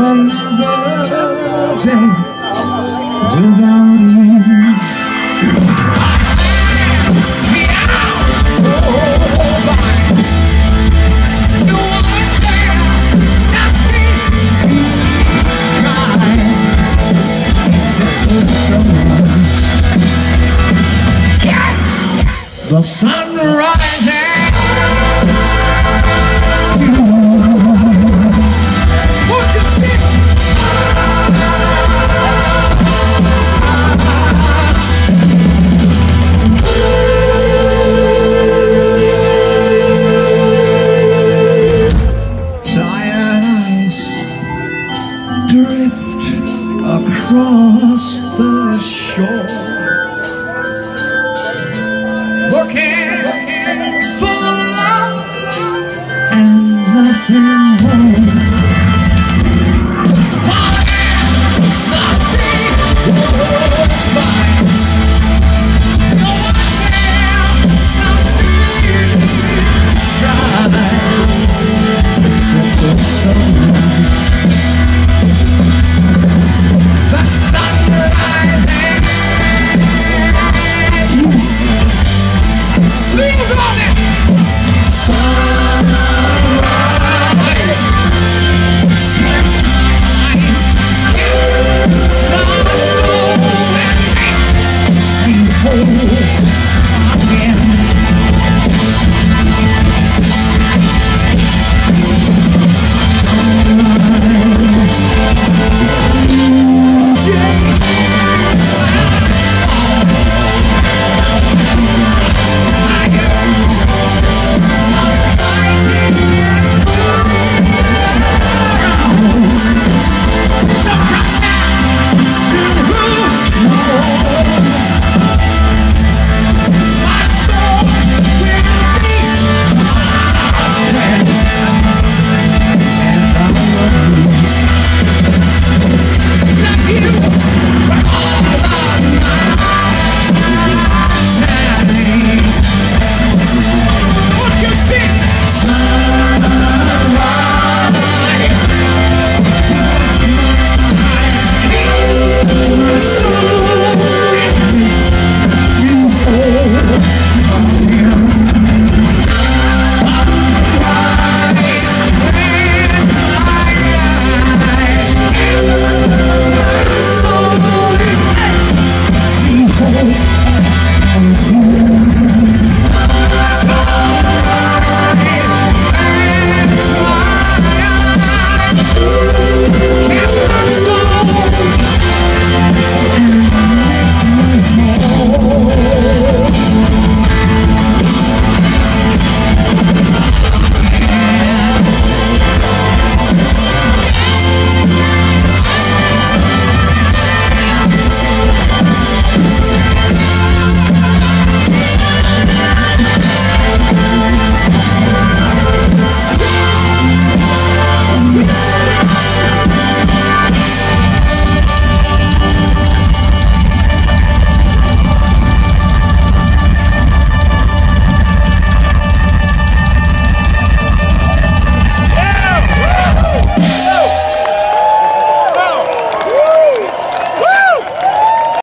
another day without you. The sun rises. Across the shore. Looking for love and nothing Come on.